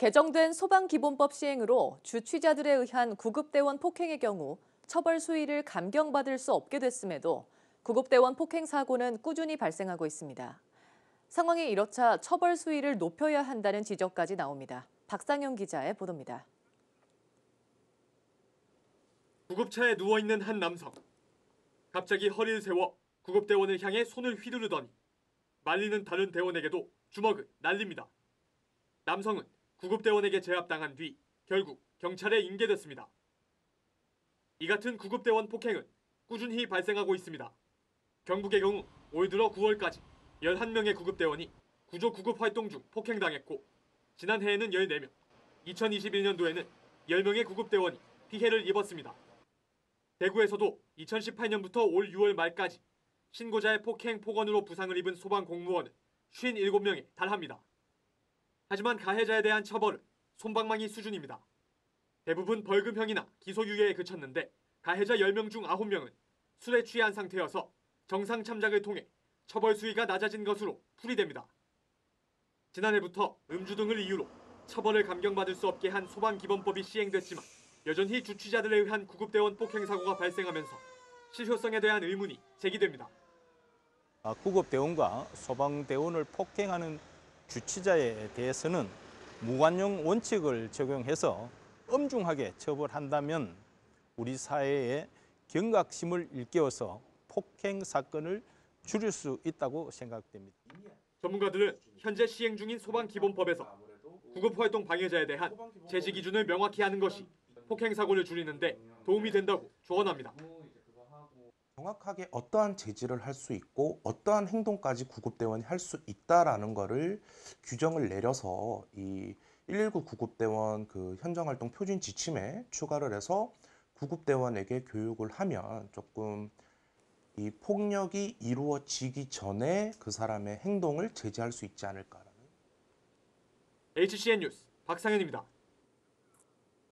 개정된 소방기본법 시행으로 주취자들에 의한 구급대원 폭행의 경우 처벌 수위를 감경받을 수 없게 됐음에도 구급대원 폭행 사고는 꾸준히 발생하고 있습니다. 상황이 이렇자 처벌 수위를 높여야 한다는 지적까지 나옵니다. 박상영 기자의 보도입니다. 구급차에 누워있는 한 남성. 갑자기 허리를 세워 구급대원을 향해 손을 휘두르더니 말리는 다른 대원에게도 주먹을 날립니다. 남성은 구급대원에게 제압당한 뒤 결국 경찰에 인계됐습니다. 이 같은 구급대원 폭행은 꾸준히 발생하고 있습니다. 경북의 경우 올 들어 9월까지 11명의 구급대원이 구조 구급 활동 중 폭행당했고 지난해에는 14명, 2021년도에는 10명의 구급대원이 피해를 입었습니다. 대구에서도 2018년부터 올 6월 말까지 신고자의 폭행 폭언으로 부상을 입은 소방 공무원은 57명에 달합니다. 하지만 가해자에 대한 처벌은 솜방망이 수준입니다. 대부분 벌금형이나 기소유예에 그쳤는데 가해자 10명 중 9명은 술에 취한 상태여서 정상 참작을 통해 처벌 수위가 낮아진 것으로 풀이됩니다. 지난해부터 음주 등을 이유로 처벌을 감경받을 수 없게 한 소방기본법이 시행됐지만 여전히 주취자들에 의한 구급대원 폭행 사고가 발생하면서 실효성에 대한 의문이 제기됩니다. 아, 구급대원과 소방대원을 폭행하는 주치자에 대해서는 무관용 원칙을 적용해서 엄중하게 처벌한다면 우리 사회의 경각심을 일깨워서 폭행 사건을 줄일 수 있다고 생각됩니다. 전문가들은 현재 시행 중인 소방기본법에서 구급활동 방해자에 대한 제지 기준을 명확히 하는 것이 폭행 사고를 줄이는 데 도움이 된다고 조언합니다. 정확하게 어떠한 제지를 할 수 있고 어떠한 행동까지 구급대원이 할 수 있다라는 거를 규정을 내려서 이 119 구급대원 그 현장활동 표준 지침에 추가를 해서 구급대원에게 교육을 하면 조금 이 폭력이 이루어지기 전에 그 사람의 행동을 제지할 수 있지 않을까라는 HCN 뉴스 박상현입니다.